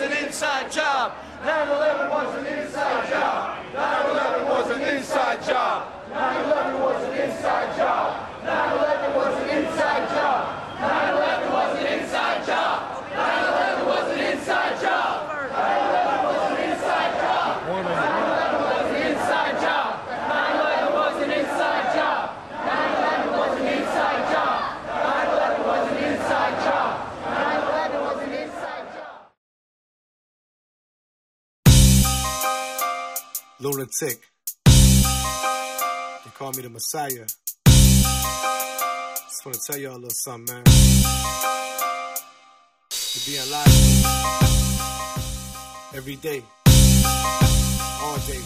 was an inside job. 9-11 was an inside job. 9-11 was an inside job. 9-11 lunatic. They call me the Messiah. Just wanna tell y'all a little something, man. To be alive every day, all day.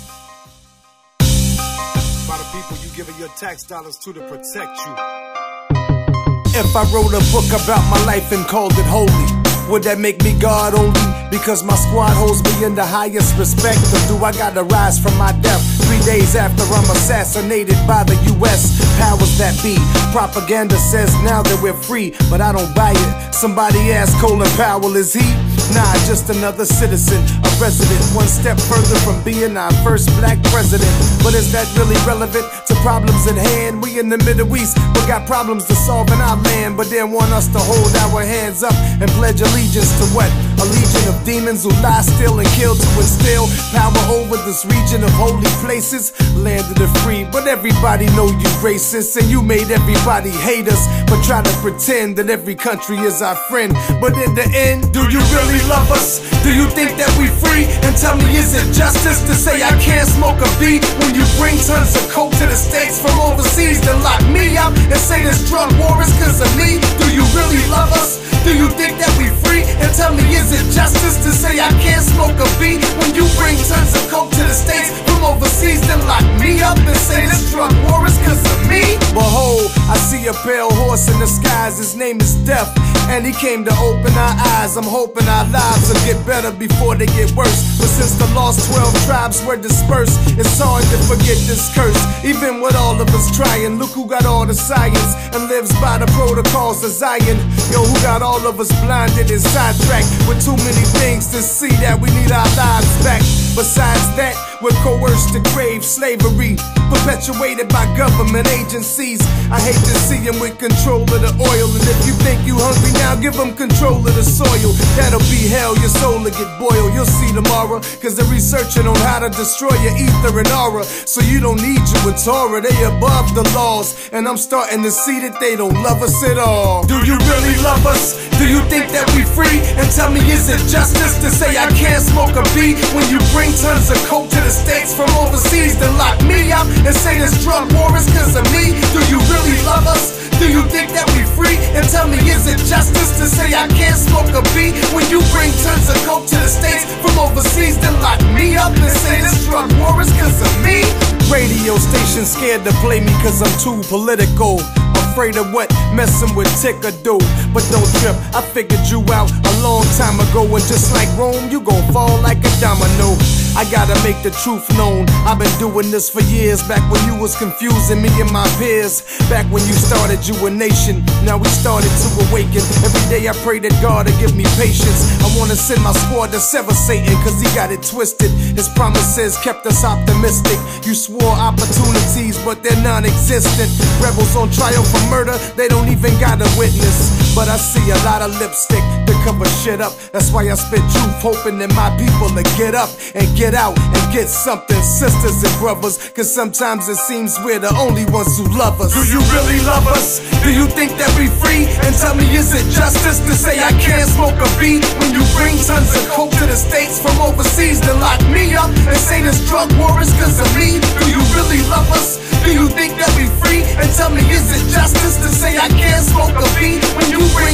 By the people you giving your tax dollars to to protect you. If I wrote a book about my life and called it holy, would that make me God only? Because my squad holds me in the highest respect. Or do I gotta rise from my death three days after I'm assassinated by the US? Powers that be. Propaganda says now that we're free, but I don't buy it. Somebody asked Colin Powell, is he? Nah, just another citizen, a resident, one step further from being our first black president. But is that really relevant to problems at hand? We in the Middle East, we got problems to solve in our land, but they want us to hold our hands up and pledge allegiance to what? A legion of demons who lie still and kill to instill power over this region of holy places, land of the free. But everybody know you racist, and you made everybody hate us, but try to pretend that every country is our friend. But in the end, do you really love us? Do you think that we free? And tell me, is it justice to say I can't smoke a bee when you bring tons of coke to the states from overseas? Lock and say this drug war is cause of me? Do you really love us? Do you think that we free? And tell me, is it justice to say I can't smoke a bee when you bring tons of a pale horse in the skies. His name is Death, and he came to open our eyes. I'm hoping our lives will get better before they get worse. But since the lost 12 tribes were dispersed, it's hard to forget this curse. Even with all of us trying, look who got all the science and lives by the protocols of Zion. Yo, who got all of us blinded and sidetracked with too many things to see that we need our lives back. Besides that, we're coerced to crave slavery, perpetuated by government agencies. I hate to see them with control of the oil. And if you think you hungry now, give them control of the soil. That'll be hell, your soul will get boiled. You'll see tomorrow, cause they're researching on how to destroy your ether and aura. So you don't need you with Torah, they above the laws. And I'm starting to see that they don't love us at all. Do you really love us? Do you think that we free? And tell me, is it justice to say I can't smoke a bee when you bring tons of coke to the states from overseas? Then lock me up and say this drug war is cause of me? Do you really love us? Do you think that we free? And tell me, is it justice to say I can't smoke a bee when you bring tons of coke to the states from overseas? Then lock me up and say this drug war is cause of me? Radio station scared to play me cause I'm too political. Afraid of what messing with Tick or do. But don't trip, I figured you out a long time ago. And just like Rome, you gon' fall like a domino. I gotta make the truth known. I've been doing this for years, back when you was confusing me and my peers. Back when you started you a nation, now we started to awaken. Every day I pray that God will give me patience. I wanna send my squad to sever Satan, cause he got it twisted. His promises kept us optimistic. You swore opportunities, but they're non existent. Rebels on trial murder, they don't even got a witness. But I see a lot of lipstick cover shit up. That's why I spit truth, hoping that my people to get up and get out and get something, sisters and brothers. Cause sometimes it seems we're the only ones who love us. Do you really love us? Do you think that we free? And tell me, is it justice to say I can't smoke a bee when you bring tons of coke to the states from overseas? to lock me up and say this drug war is cause of me? Do you really love us? Do you think that we free? And tell me, is it justice to say I can't smoke a bee when you bring